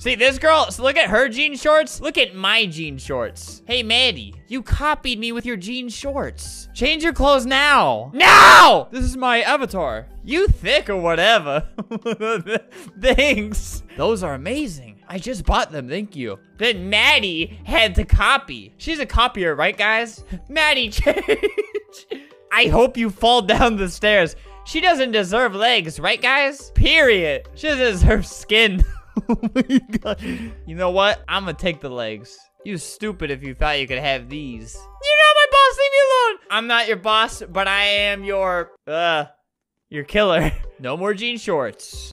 See, this girl, so look at her jean shorts. Look at my jean shorts. Hey, Maddie, you copied me with your jean shorts. Change your clothes now. Now! This is my avatar. You thick or whatever. Thanks. Those are amazing. I just bought them, thank you. Then Maddie had to copy. She's a copier, right, guys? Maddie, change. I hope you fall down the stairs. She doesn't deserve legs, right, guys? Period. She doesn't deserve skin. oh my god. You know what? I'm gonna take the legs. You stupid if you thought you could have these. You're not my boss, leave me alone. I'm not your boss, but I am your, uh, your killer. No more jean shorts.